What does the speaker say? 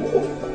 はい。